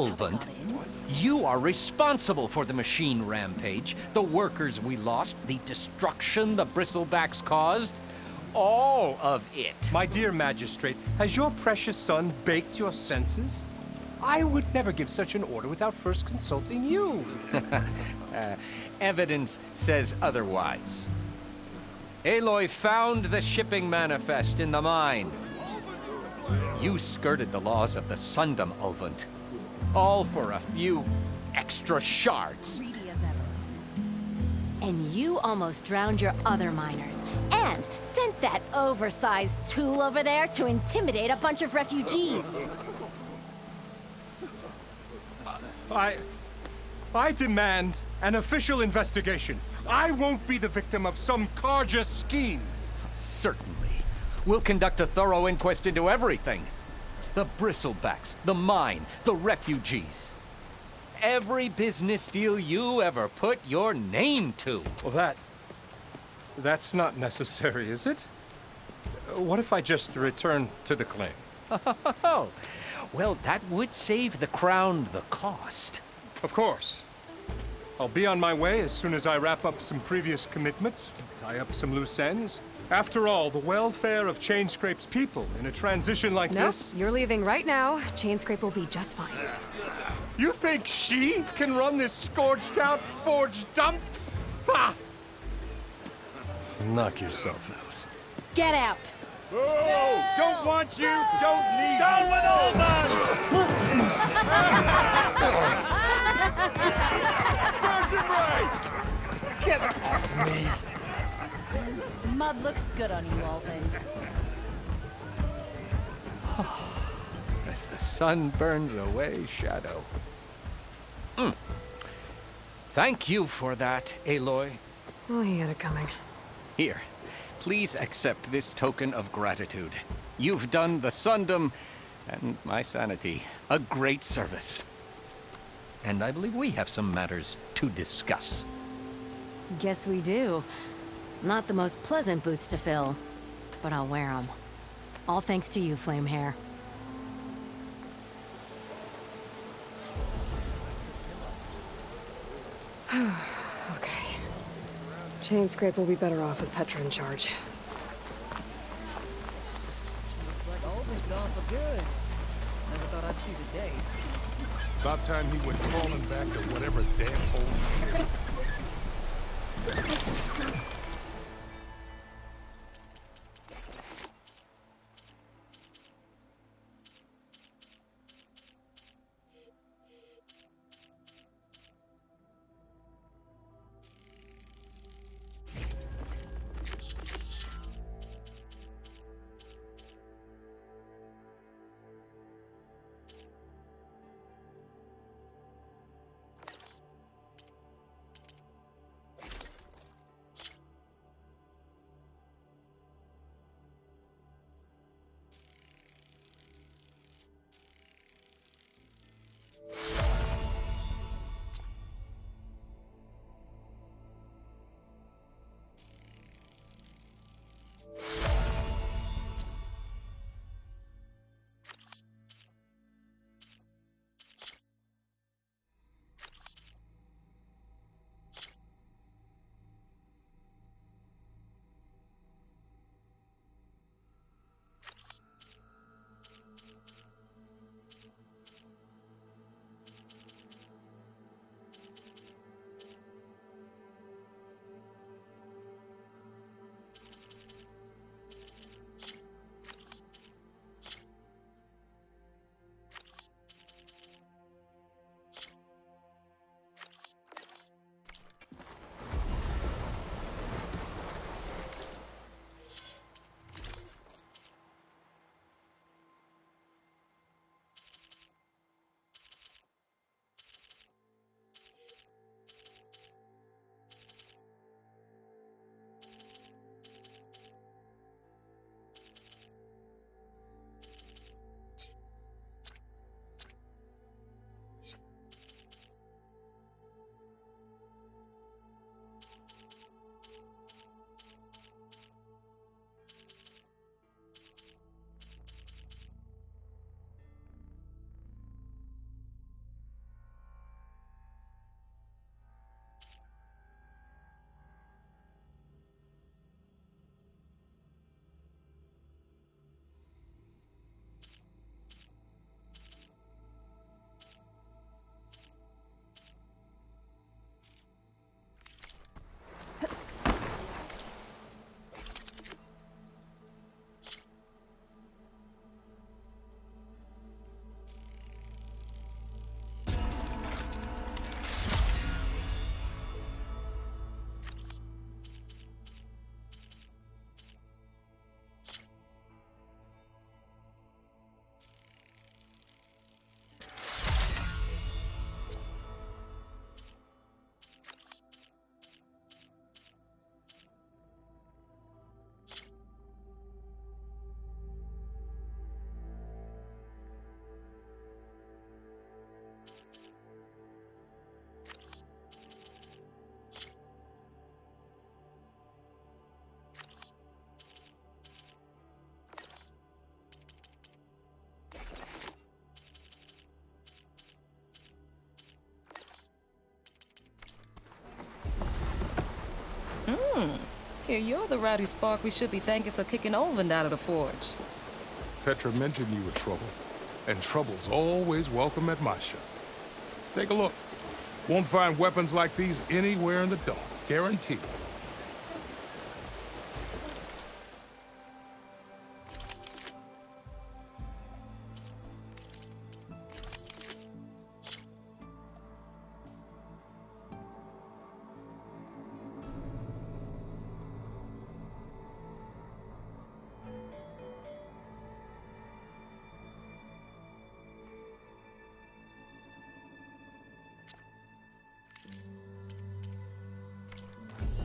Ulvund. You are responsible for the machine rampage, the workers we lost, the destruction the bristlebacks caused. All of it. My dear magistrate, has your precious son baked your senses? I would never give such an order without first consulting you. uh, evidence says otherwise. Aloy found the shipping manifest in the mine. You skirted the laws of the Sundom, Ulvund. All for a few extra shards. Greedy as ever. And you almost drowned your other miners. And sent that oversized tool over there to intimidate a bunch of refugees. I... I demand an official investigation. I won't be the victim of some Carja scheme. Certainly. We'll conduct a thorough inquest into everything. The bristlebacks, the mine, the refugees. Every business deal you ever put your name to. Well, that... That's not necessary, is it? What if I just return to the claim? Oh, well, that would save the Crown the cost. Of course. I'll be on my way as soon as I wrap up some previous commitments, tie up some loose ends. After all, the welfare of Chainscrape's people in a transition like nope, this... you're leaving right now. Chainscrape will be just fine. You think she can run this scorched-out forge dump? Ha! Knock yourself out. Get out! Oh, don't want you, don't need Down with all Get off me! Mud looks good on you, Ulvund. As the sun burns away shadow. Mm. Thank you for that, Aloy. Oh, he had it coming. Here, please accept this token of gratitude. You've done the Sundom and my sanity a great service. And I believe we have some matters to discuss. Guess we do. Not the most pleasant boots to fill, but I'll wear them. All thanks to you, Flamehair. okay. Chainscrape will be better off with Petra in charge. Like Ulvund's gone for good. Never thought I'd see the day. About time he went crawling back to whatever damn hole he Here, you're the rowdy spark we should be thanking for kicking Ulvund out of the forge. Petra mentioned you were trouble, and trouble's always welcome at my shop. Take a look. Won't find weapons like these anywhere in the dark, guaranteed.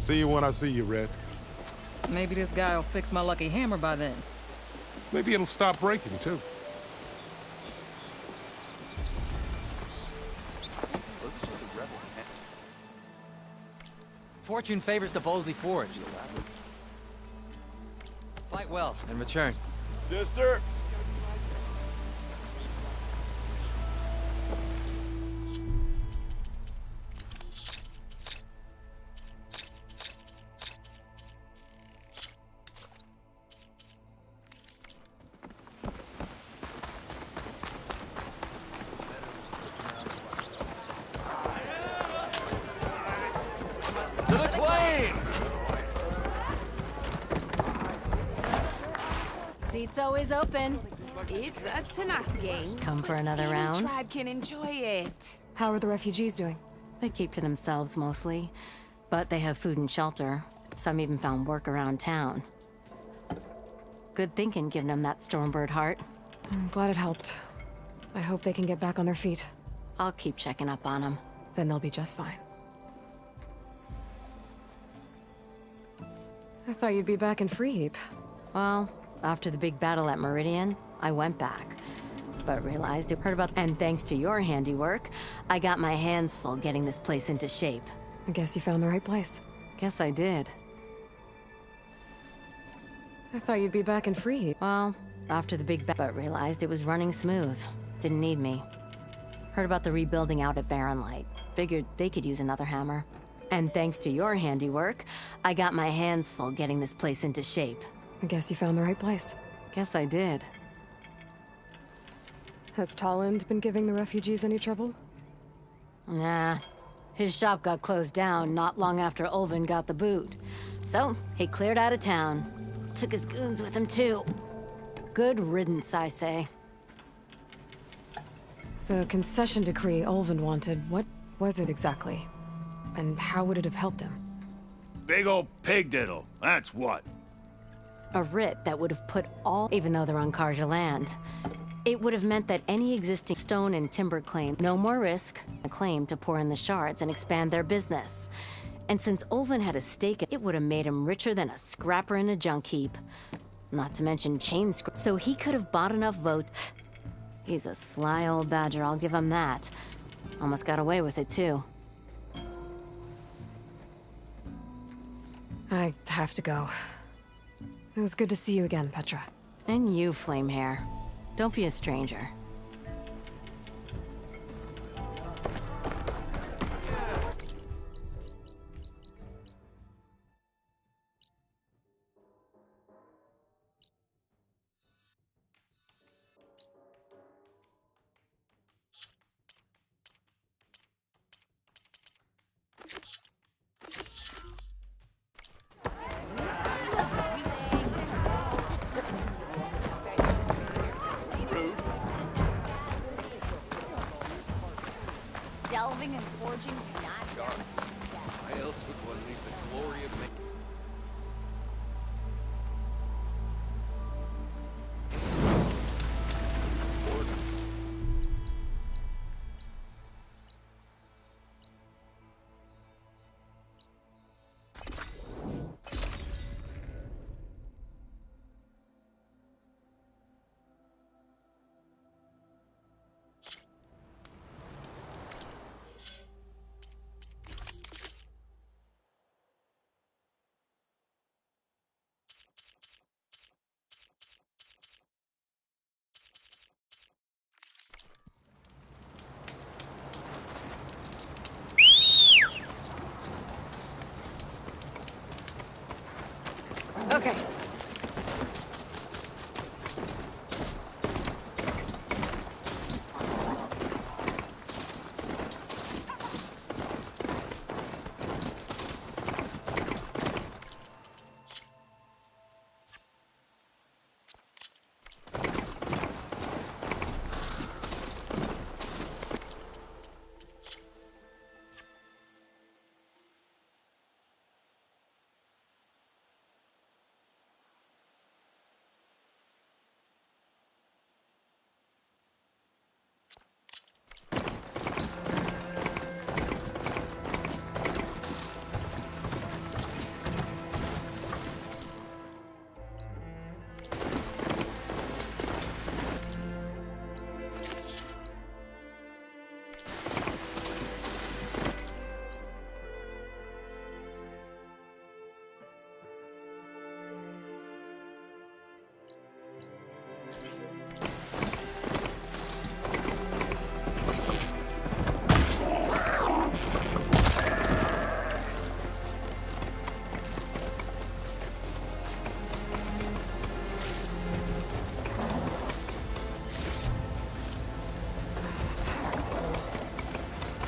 See you when I see you, Red. Maybe this guy will fix my lucky hammer by then. Maybe it'll stop breaking, too. Fortune favors the boldly forged. Fight well and return. Sister! Always open. It's a Tenakth game. Come for another Any round? tribe can enjoy it. How are the refugees doing? They keep to themselves mostly, but they have food and shelter. Some even found work around town. Good thinking giving them that Stormbird heart. I'm glad it helped. I hope they can get back on their feet. I'll keep checking up on them. Then they'll be just fine. I thought you'd be back in Freeheap. Well, after the big battle at Meridian, I went back. But realized it heard about and thanks to your handiwork, I got my hands full getting this place into shape. I guess you found the right place. Guess I did. I thought you'd be back in free. Well, after the big battle, but realized it was running smooth. Didn't need me. Heard about the rebuilding out at Barren Light. Figured they could use another hammer. And thanks to your handiwork, I got my hands full getting this place into shape. I guess you found the right place. Guess I did. Has Tolland been giving the refugees any trouble? Nah. His shop got closed down not long after Ulvund got the boot. So, he cleared out of town. Took his goons with him, too. Good riddance, I say. The concession decree Ulvund wanted, what was it exactly? And how would it have helped him? Big old pig diddle, that's what. A writ that would have put all, even though they're on Carja land. It would have meant that any existing stone and timber claim, no more risk, a claim to pour in the shards and expand their business. And since Ulvund had a stake, it would have made him richer than a scrapper in a junk heap. Not to mention chain scr- so he could have bought enough votes. He's a sly old badger, I'll give him that. Almost got away with it, too. I have to go. It was good to see you again, Petra. And you, Flamehair. Don't be a stranger. Delving and forging do not Why else would one leave the glory of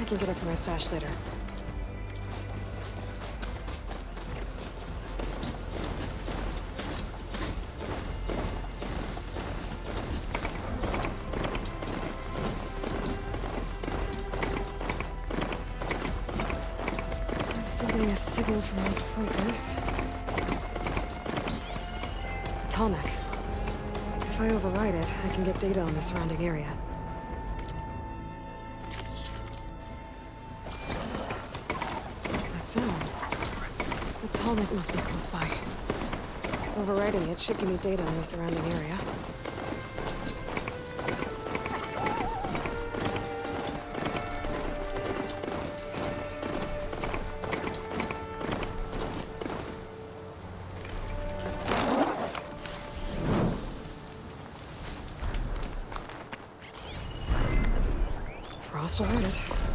ma- can get it from my stash later. I'm still getting a signal from old focus. Tallneck. If I override it, I can get data on the surrounding area. Tallneck must be close by. Overriding it should give me data on the surrounding area. Frost alerted.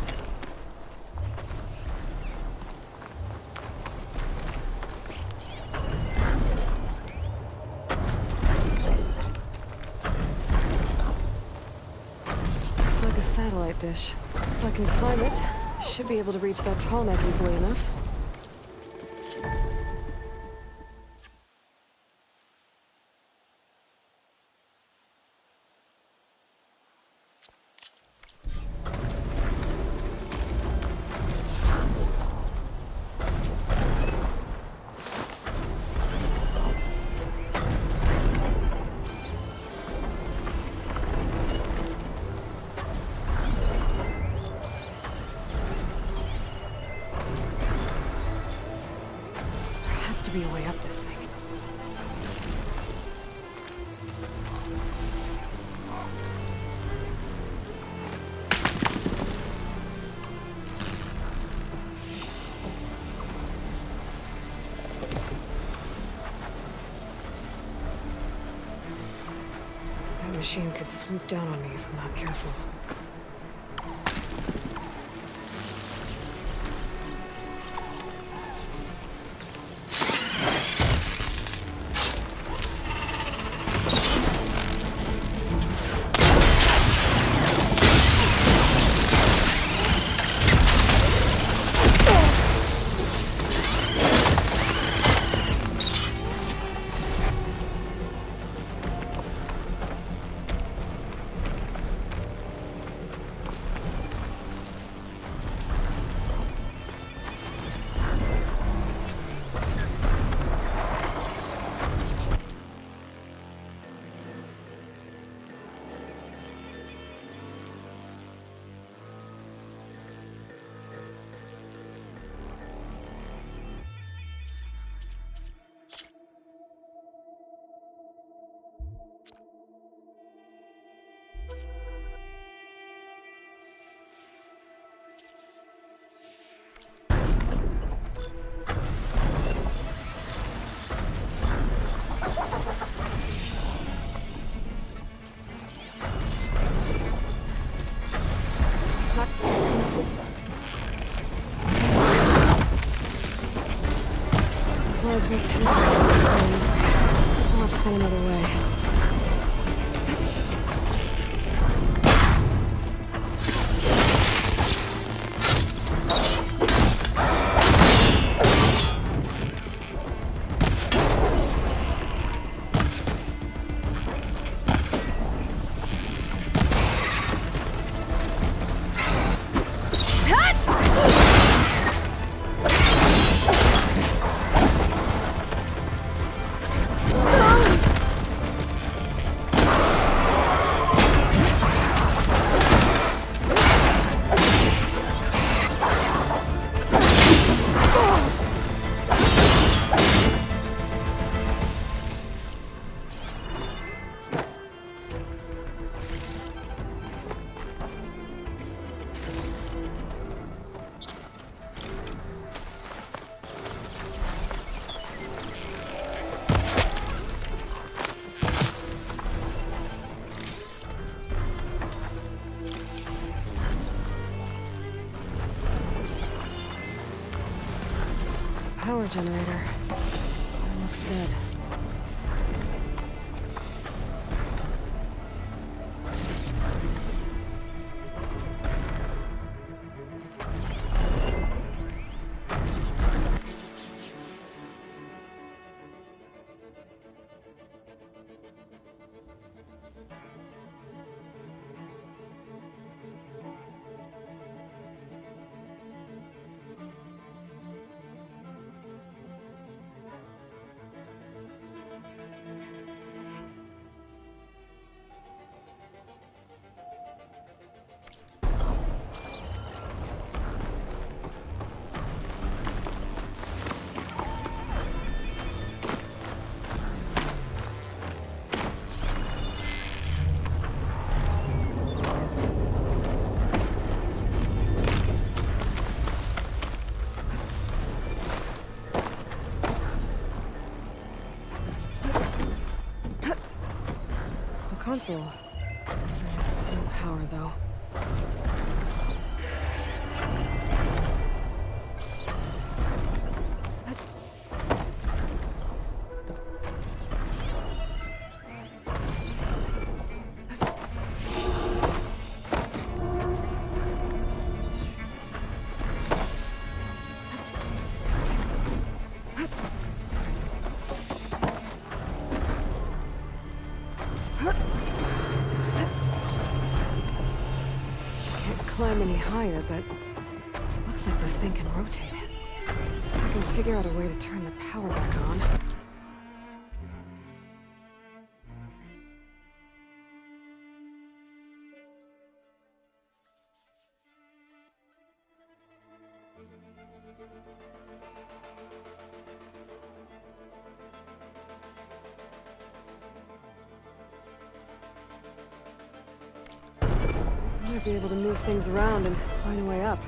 Can climb it, should be able to reach that Tallneck easily enough. Machine could swoop down on me if I'm not careful. Too I'll have to find another way. Generator. Console. No climb any higher, but looks like this thing can rotate. I can figure out a way to turn the power back on. Might be able to move things around and find a way up.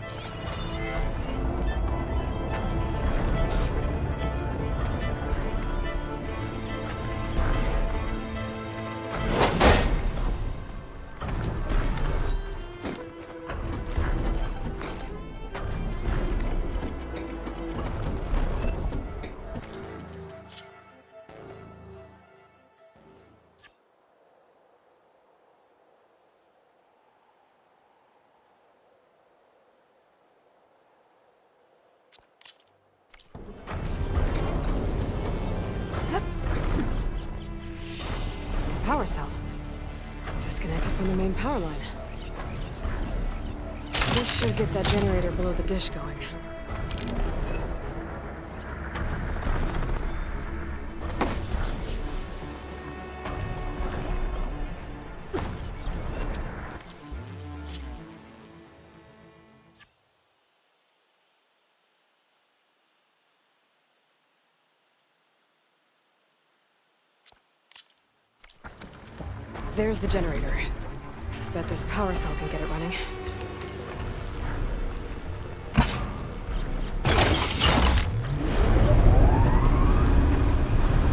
Cell. Disconnected from the main power line. This should get that generator below the dish going. There's the generator. Bet this power cell can get it running.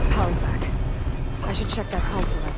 Power's back. I should check that console I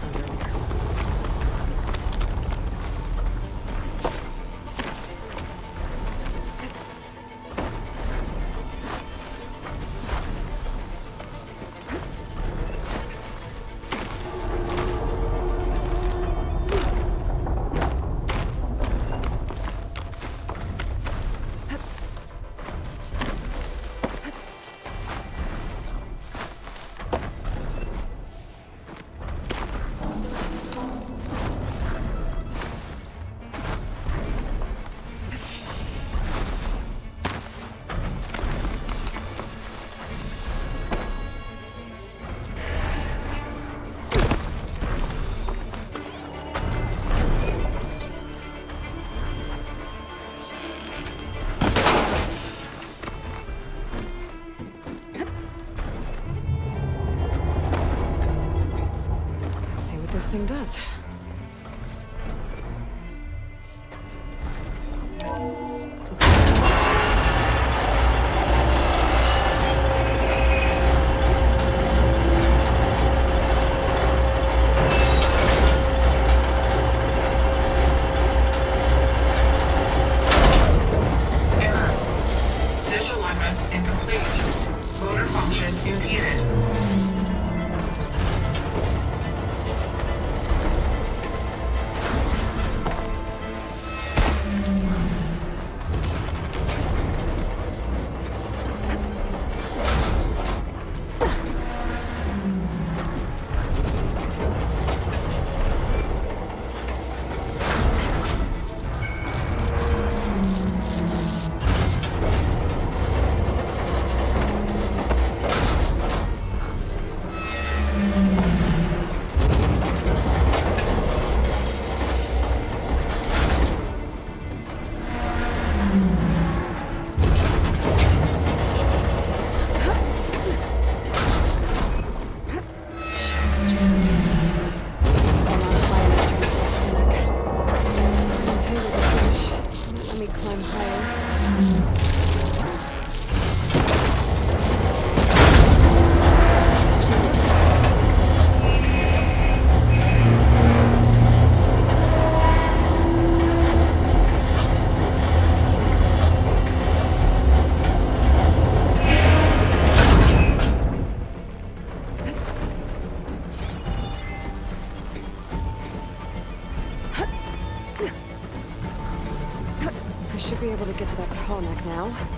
does. Incomplete. Motor function impeded. Now.